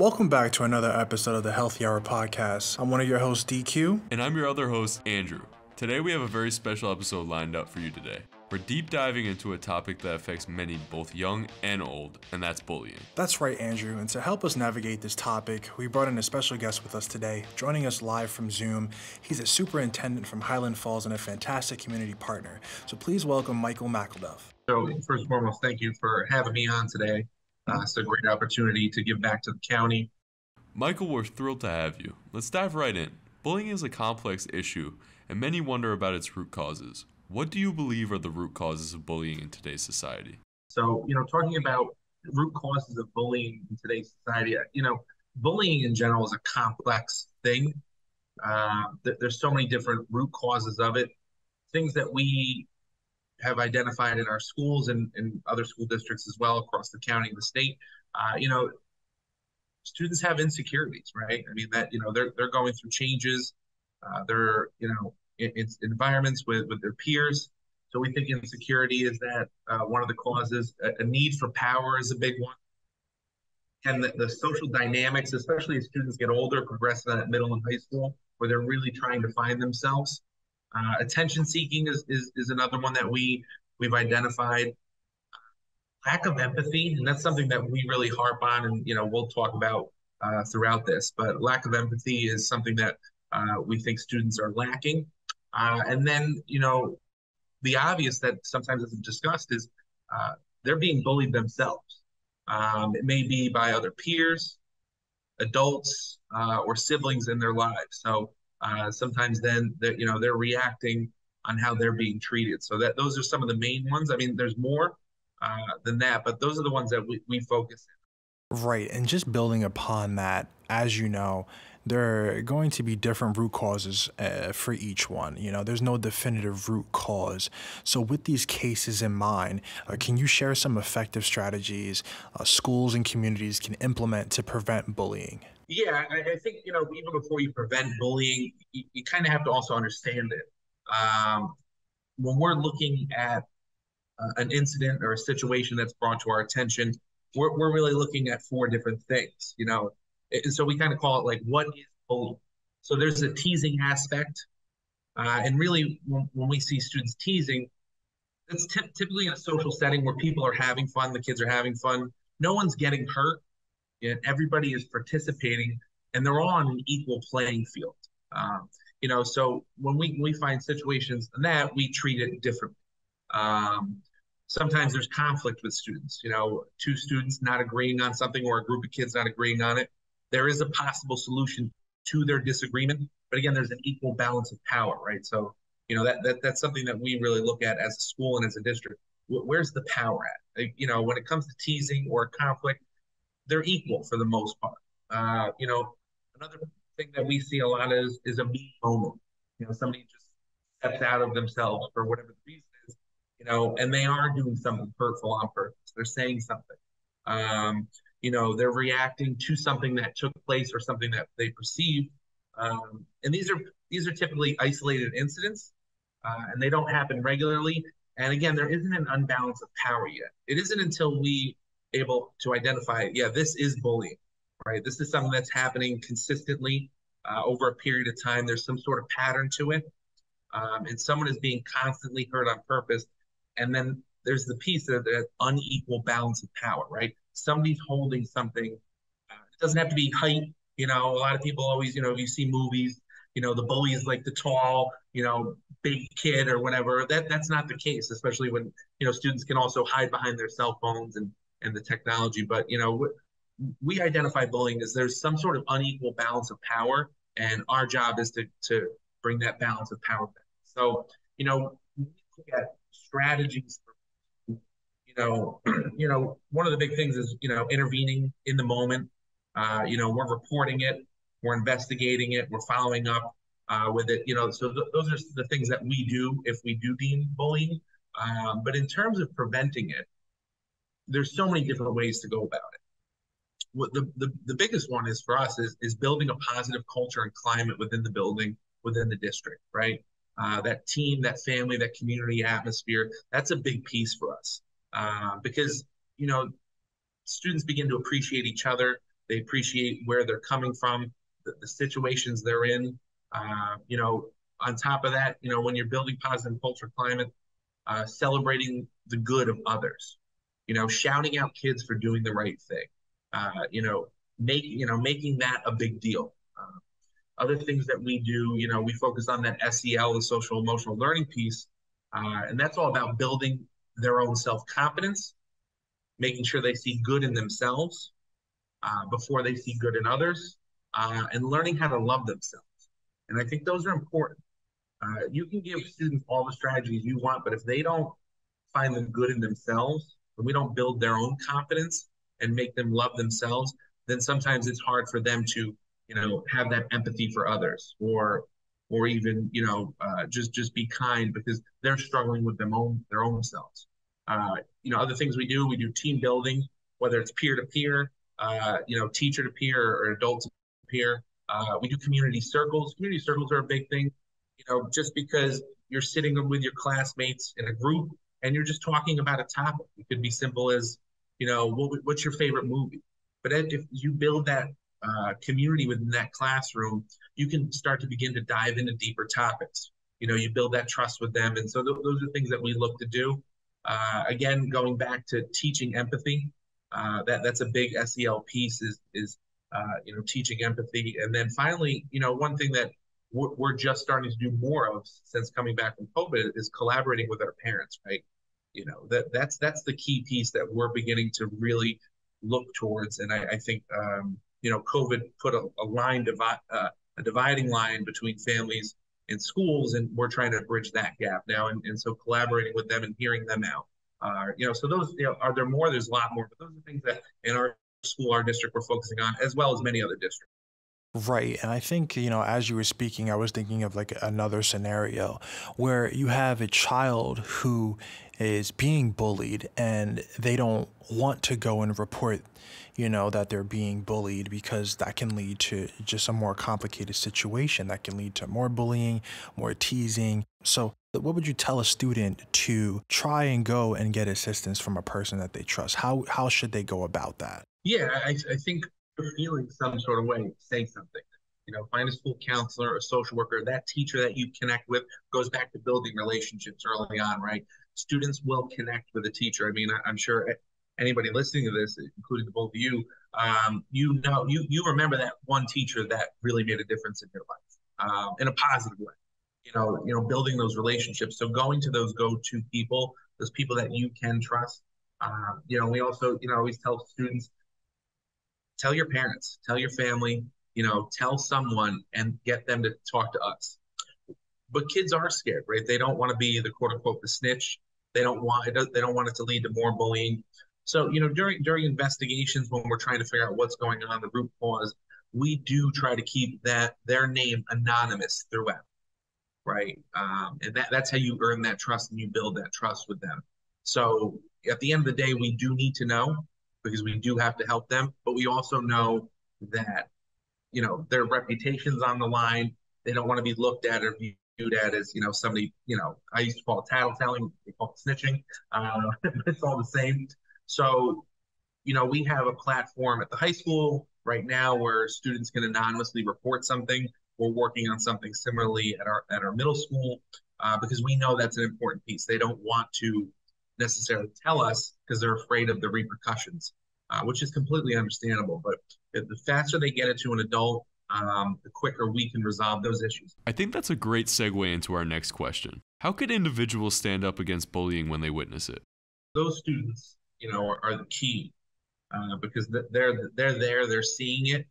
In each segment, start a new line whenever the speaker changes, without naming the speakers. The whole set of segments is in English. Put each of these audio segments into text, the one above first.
Welcome back to another episode of the Healthy Hour podcast. I'm one of your hosts, DQ.
And I'm your other host, Andrew. Today we have a very special episode lined up for you today. We're deep diving into a topic that affects many, both young and old, and that's bullying.
That's right, Andrew. And to help us navigate this topic, we brought in a special guest with us today, joining us live from Zoom. He's a superintendent from Highland Falls and a fantastic community partner. So please welcome Michael McElduff.
So, first and foremost, thank you for having me on today. Uh, it's a great opportunity to give back to the county.
Michael, we're thrilled to have you. Let's dive right in. Bullying is a complex issue, and many wonder about its root causes. What do you believe are the root causes of bullying in today's society?
So, you know, talking about root causes of bullying in today's society, uh, you know, bullying in general is a complex thing. Uh, there's so many different root causes of it. Things that we have identified in our schools and, and other school districts as well across the county and the state. Uh, you know, students have insecurities, right? I mean that you know they're they're going through changes. Uh, they're you know it's environments with, with their peers. So we think insecurity is that uh, one of the causes. A, a, need for power is a big one. And the, the social dynamics, especially as students get older, progress in that middle and high school, where they're really trying to find themselves. Uh, attention seeking is, is, is another one that we, we've identified. Lack of empathy, and that's something that we really harp on, and you know we'll talk about uh, throughout this. But lack of empathy is something that uh, we think students are lacking. Uh, and then, you know, the obvious that sometimes isn't discussed is uh, they're being bullied themselves. Um, it may be by other peers, adults, uh, or siblings in their lives. So uh, sometimes then, that you know, they're reacting on how they're being treated. So that those are some of the main ones. I mean, there's more uh, than that, but those are the ones that we, we focus
in. Right. And just building upon that, as you know, there are going to be different root causes uh, for each one. You know, there's no definitive root cause. So, with these cases in mind, uh, can you share some effective strategies uh, schools and communities can implement to prevent bullying?
Yeah, I, I think, you know, even before you prevent bullying, you, you kind of have to also understand it. Um, when we're looking at uh, an incident or a situation that's brought to our attention, we're, we're really looking at four different things. You know, and so we kind of call it like, what is bullying? So there's a teasing aspect. Uh, and really, when, when, we see students teasing, it's t- typically in a social setting where people are having fun, the kids are having fun, no one's getting hurt, and everybody is participating, and they're all on an equal playing field. Um, you know, so when we, we find situations in that, we treat it differently. Um, sometimes there's conflict with students, you know, two students not agreeing on something or a group of kids not agreeing on it there is a possible solution to their disagreement. But again, there's an equal balance of power, right? So, you know, that, that that's something that we really look at as a school and as a district. Where's the power at? You know, when it comes to teasing or conflict, they're equal for the most part. Uh, you know, another thing that we see a lot is is a me moment. You know, somebody just steps out of themselves for whatever the reason is, you know, and they are doing something hurtful on purpose. They're saying something. Um, you know they're reacting to something that took place or something that they perceive. Um, and these are these are typically isolated incidents uh, and they don't happen regularly. And again there isn't an unbalance of power yet. It isn't until we able to identify yeah this is bullying right? This is something that's happening consistently uh, over a period of time. There's some sort of pattern to it um, and someone is being constantly hurt on purpose. And then there's the piece of the unequal balance of power right somebody's holding something. Uh, it doesn't have to be height. You know, a lot of people always, you know, you see movies, you know, the bully is like the tall, you know, big kid or whatever. That that's not the case, especially when you know students can also hide behind their cell phones and and the technology. But you know, we identify bullying as there's some sort of unequal balance of power, and our job is to to bring that balance of power back. So you know, we look at strategies you know, you know, one of the big things is, you know, intervening in the moment. Uh, you know, we're reporting it, we're investigating it, we're following up uh, with it. You know, so th- those are the things that we do if we do deem bullying. Um, but in terms of preventing it, there's so many different ways to go about it. What the, the, the biggest one is for us is, is building a positive culture and climate within the building, within the district, right? Uh, that team, that family, that community atmosphere, that's a big piece for us uh, because you know students begin to appreciate each other. They appreciate where they're coming from, the, the situations they're in. Uh, you know, on top of that, you know, when you're building positive culture climate, uh, celebrating the good of others, you know, shouting out kids for doing the right thing, uh, you know, make you know making that a big deal. Uh, other things that we do, you know, we focus on that SEL, the social emotional learning piece, uh, and that's all about building their own self confidence, making sure they see good in themselves uh, before they see good in others, uh, and learning how to love themselves. And I think those are important. Uh, you can give students all the strategies you want, but if they don't find the good in themselves, and we don't build their own confidence and make them love themselves, then sometimes it's hard for them to, you know, have that empathy for others or or even you know uh, just just be kind because they're struggling with their own their own selves. Uh, you know, other things we do, we do team building, whether it's peer to peer, you know, teacher to peer or adult to peer. Uh, we do community circles. Community circles are a big thing. You know, just because you're sitting with your classmates in a group and you're just talking about a topic, it could be simple as, you know, what, what's your favorite movie? But if you build that uh, community within that classroom, you can start to begin to dive into deeper topics. You know, you build that trust with them, and so th- those are things that we look to do. Uh, again, going back to teaching empathy, uh, that that's a big SEL piece is is uh, you know teaching empathy, and then finally, you know, one thing that we're, we're just starting to do more of since coming back from COVID is collaborating with our parents, right? You know, that that's that's the key piece that we're beginning to really look towards, and I, I think um, you know, COVID put a, a line divide uh, a dividing line between families and schools, and we're trying to bridge that gap now, and, and so collaborating with them and hearing them out. Uh, you know, so those you know, are there more? There's a lot more, but those are things that in our school, our district, we're focusing on, as well as many other districts.
Right. And I think, you know, as you were speaking, I was thinking of like another scenario where you have a child who is being bullied and they don't want to go and report, you know, that they're being bullied because that can lead to just a more complicated situation that can lead to more bullying, more teasing. So, what would you tell a student to try and go and get assistance from a person that they trust? How how should they go about that?
Yeah, I, I think feeling some sort of way, say something. You know, find a school counselor, a social worker, that teacher that you connect with goes back to building relationships early on, right? Students will connect with a teacher. I mean, I, am sure anybody listening to this, including the both of you, um, you know, you you remember that one teacher that really made a difference in your life um, in a positive way. You know, you know, building those relationships. So going to those go-to people, those people that you can trust. Um, you know, we also, you know, always tell students tell your parents, tell your family, you know, tell someone and get them to talk to us. But kids are scared, right? They don't want to be the quote unquote the snitch. They don't want it. They don't want it to lead to more bullying. So you know, during during investigations when we're trying to figure out what's going on, the root cause, we do try to keep that their name anonymous throughout, right? Um, and that that's how you earn that trust and you build that trust with them. So at the end of the day, we do need to know because we do have to help them, but we also know that you know their reputation's on the line. They don't want to be looked at or viewed at as you know somebody. You know, I used to call it tattletelling. They call it snitching. Uh, it's all the same. So, you know, we have a platform at the high school right now where students can anonymously report something. We're working on something similarly at our at our middle school uh, because we know that's an important piece. They don't want to necessarily tell us because they're afraid of the repercussions, uh, which is completely understandable. But the faster they get it to an adult, um, the quicker we can resolve those issues.
I think that's a great segue into our next question. How could individuals stand up against bullying when they witness it?
Those students, you know, are, are the key uh, because they're they're there, they're seeing it.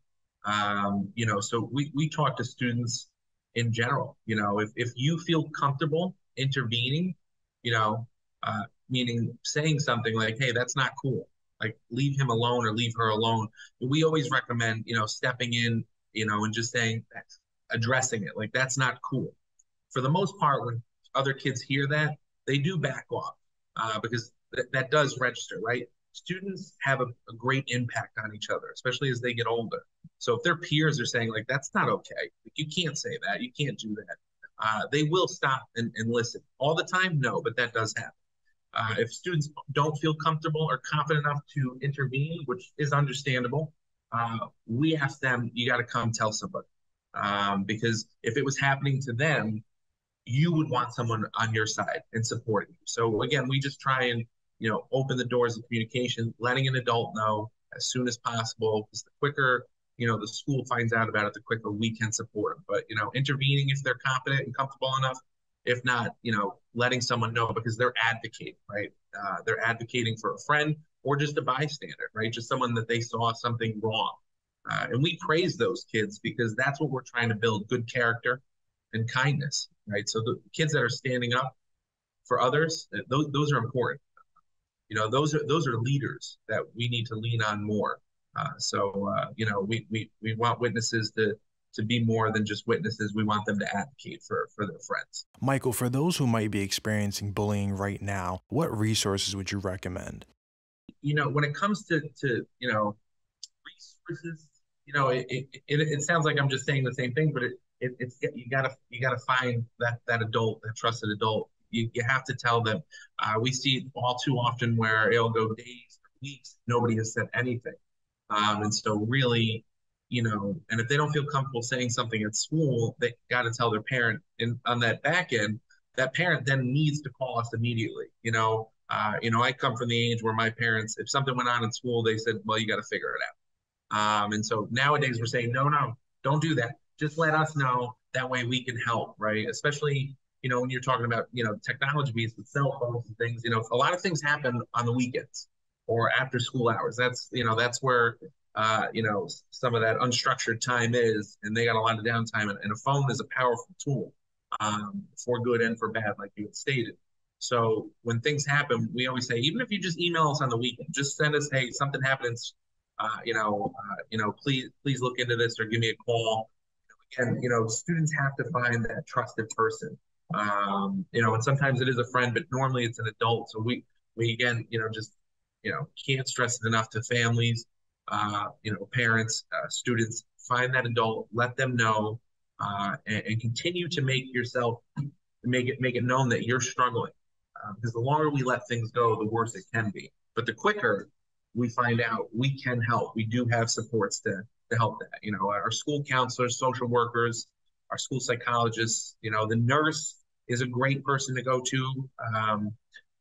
Um, you know, so we we talk to students in general. You know, if if you feel comfortable intervening, you know, uh, meaning saying something like, hey, that's not cool. Like leave him alone or leave her alone. We always recommend, you know, stepping in, you know, and just saying, addressing it. Like that's not cool. For the most part, when other kids hear that, they do back off uh, because th- that does register, right? Students have a, a great impact on each other, especially as they get older. So if their peers are saying like, that's not okay, you can't say that, you can't do that, uh, they will stop and, and listen. All the time, no, but that does happen. Uh, if students don't feel comfortable or confident enough to intervene, which is understandable, uh, we ask them, you got to come tell somebody. Um, because if it was happening to them, you would want someone on your side and supporting you. So again, we just try and you know open the doors of communication, letting an adult know as soon as possible. Because the quicker you know the school finds out about it, the quicker we can support them. But you know, intervening if they're competent and comfortable enough. If not, you know, letting someone know because they're advocating, right? Uh, they're advocating for a friend or just a bystander, right? Just someone that they saw something wrong. Uh, and we praise those kids because that's what we're trying to build good character and kindness, right? So the kids that are standing up for others, those, those are important. You know, those are those are leaders that we need to lean on more. Uh, so uh, you know, we, we we want witnesses to to be more than just witnesses. We want them to advocate for for their friends.
Michael, for those who might be experiencing bullying right now, what resources would you recommend?
You know, when it comes to to you know resources, you know, it it, it, it sounds like I'm just saying the same thing, but it, it it's you gotta you gotta find that that adult, that trusted adult. You, you have to tell them. Uh, we see all too often where it'll go days, weeks, nobody has said anything, um, and so really, you know, and if they don't feel comfortable saying something at school, they got to tell their parent. And on that back end, that parent then needs to call us immediately. You know, uh, you know, I come from the age where my parents, if something went on in school, they said, "Well, you got to figure it out." Um, and so nowadays we're saying, no, no, don't do that. Just let us know. That way we can help, right? Especially, you know, when you're talking about, you know, technology based with cell phones and things, you know, a lot of things happen on the weekends or after school hours. That's, you know, that's where, uh, you know, some of that unstructured time is, and they got a lot of downtime. And, and a phone is a powerful tool um, for good and for bad, like you had stated. So when things happen, we always say, even if you just email us on the weekend, just send us, hey, something happens, uh, you know, uh, you know, please please look into this or give me a call. Again, you know, students have to find that trusted person. Um, you know, and sometimes it is a friend, but normally it's an adult. So we we again, you know, just you know, can't stress it enough to families, uh, you know, parents, uh, students. Find that adult, let them know, uh, and, and, continue to make yourself make it make it known that you're struggling. Uh, because the longer we let things go, the worse it can be. But the quicker we find out we can help. We do have supports to to help that. You know, our school counselors, social workers, our school psychologists. You know, the nurse is a great person to go to. Um,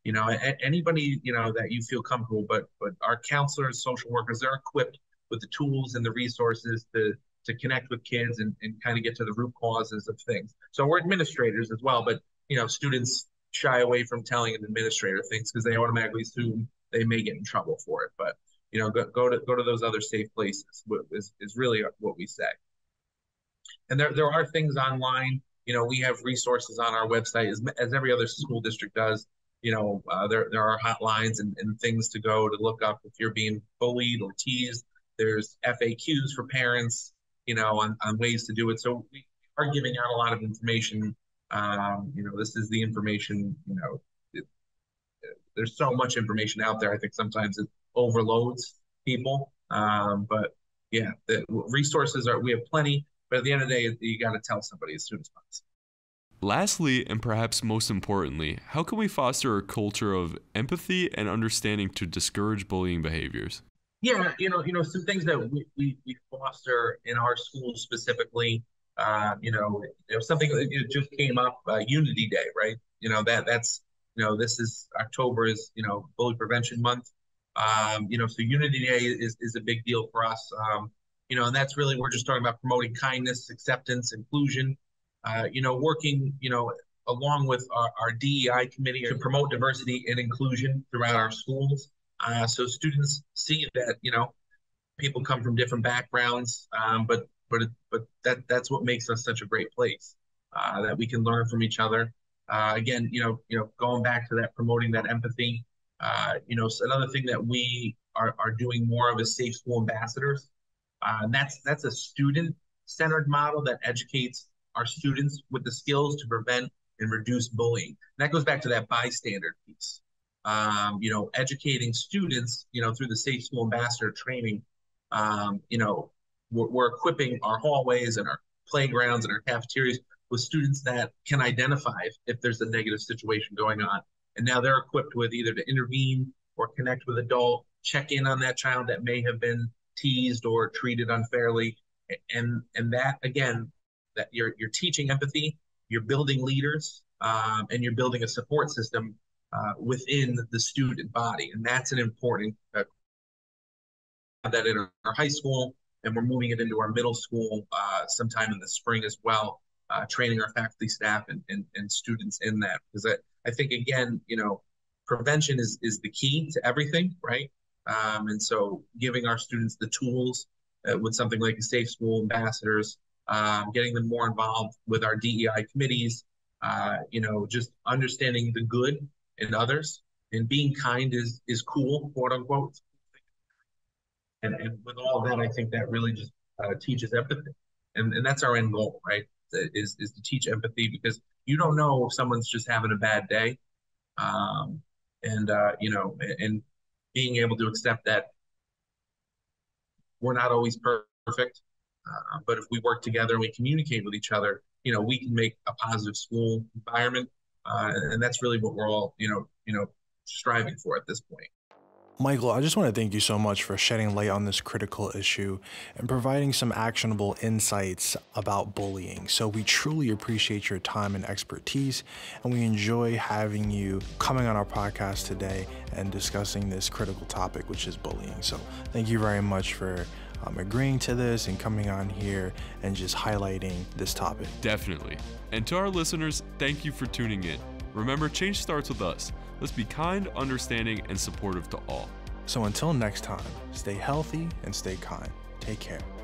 you know, a- anybody you know that you feel comfortable, but but our counselors, social workers, they're equipped with the tools and the resources to to connect with kids and, and kind of get to the root causes of things. So we're administrators as well, but you know, students shy away from telling an administrator things because they automatically assume they may get in trouble for it. But you know, go, go to go to those other safe places is, is really what we say. And there there are things online. You know, we have resources on our website as, as every other school district does. You know, uh, there there are hotlines and, and things to go to look up if you're being bullied or teased. There's FAQs for parents. You know, on, on ways to do it. So we are giving out a lot of information. Um, you know, this is the information. You know, there's so much information out there. I think sometimes it overloads people. Um, but yeah, the resources are we have plenty. But at the end of the day, you got to tell somebody as soon as possible.
Lastly, and perhaps most importantly, how can we foster a culture of empathy and understanding to discourage bullying behaviors?
Yeah, you know, you know, some things that we, we, we foster in our schools specifically. Uh, you know, something that just came up, uh, Unity Day, right? You know that that's you know, this is October is, you know, bully prevention month. Um, you know, so Unity Day is, is a big deal for us. Um, you know, and that's really, we're just talking about promoting kindness, acceptance, inclusion, uh, you know, working, you know, along with our, our, DEI committee to promote diversity and inclusion throughout our schools. Uh, so students see that, you know, people come from different backgrounds, um, but but but that that's what makes us such a great place uh, that we can learn from each other uh, again, you know, you know, going back to that, promoting that empathy. Uh, you know, another thing that we are, are doing more of is safe school ambassadors. Uh, that's that's a student-centered model that educates our students with the skills to prevent and reduce bullying. And that goes back to that bystander piece. Um, you know, educating students, you know, through the safe school ambassador training. Um, you know, we're, we're equipping our hallways and our playgrounds and our cafeterias with students that can identify if, if there's a negative situation going on. And now they're equipped with either to intervene or connect with adult, check in on that child that may have been teased or treated unfairly. And and that again, that you're you're teaching empathy, you're building leaders, um, and you're building a support system uh, within the student body, and that's an important uh, that in our high school, and we're moving it into our middle school uh, sometime in the spring as well, uh, training our faculty, staff, and, and, and students in that. Because I, I think, again, you know, prevention is, is the key to everything, right? Um, and so giving our students the tools uh, with something like a Safe School Ambassadors, um, getting them more involved with our DEI committees, uh, you know, just understanding the good in others and being kind is is cool, quote unquote. And, and with all that, I think that really just uh, teaches empathy. And, and that's our end goal, right? Is, is to teach empathy because you don't know if someone's just having a bad day. Um, and, uh, you know, and being able to accept that we're not always perfect. Uh, but if we work together and we communicate with each other, you know, we can make a positive school environment. Uh, and that's really what we're all, you know, you know, striving for at this point.
Michael, I just want to thank you so much for shedding light on this critical issue and providing some actionable insights about bullying. So, we truly appreciate your time and expertise, and we enjoy having you coming on our podcast today and discussing this critical topic, which is bullying. So, thank you very much for um, agreeing to this and coming on here and just highlighting this topic.
Definitely. And to our listeners, thank you for tuning in. Remember, change starts with us. Let's be kind, understanding, and supportive to all.
So until next time, stay healthy and stay kind. Take care.